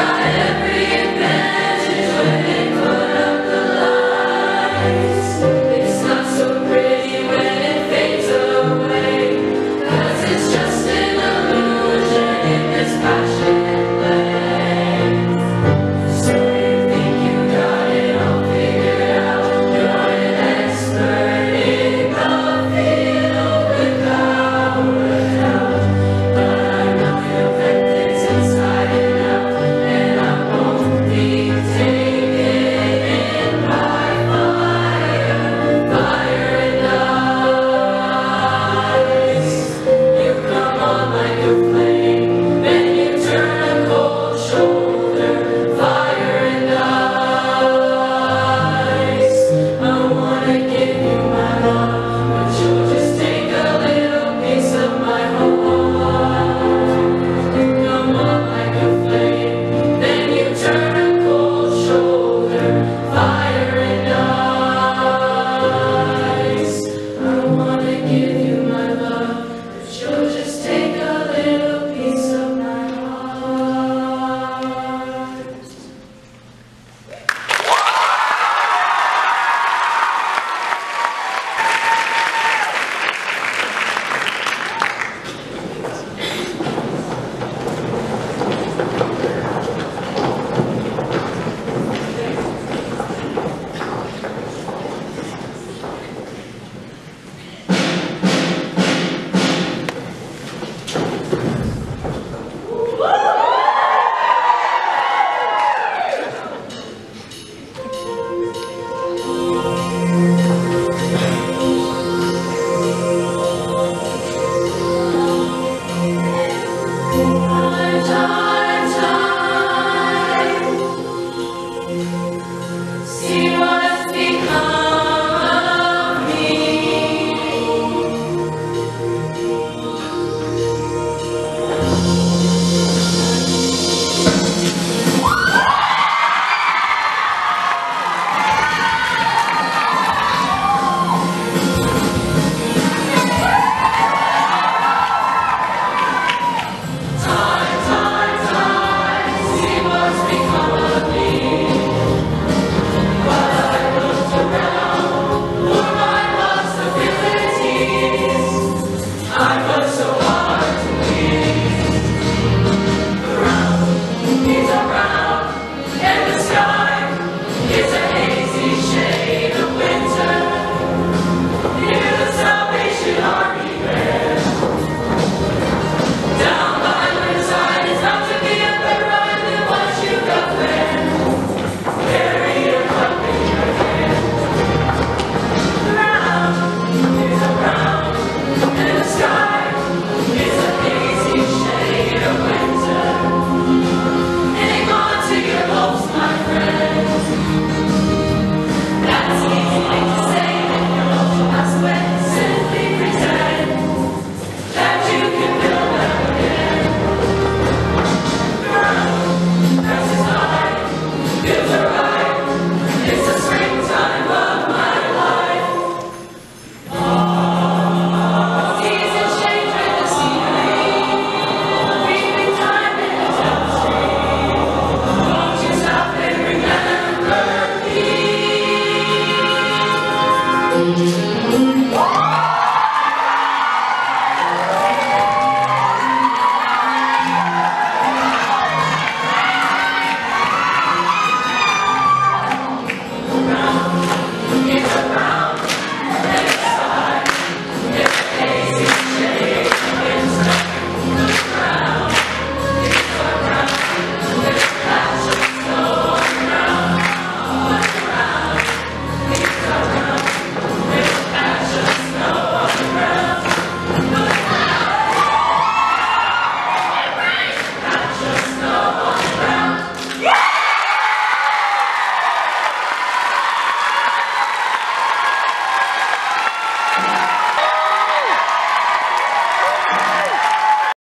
Judah every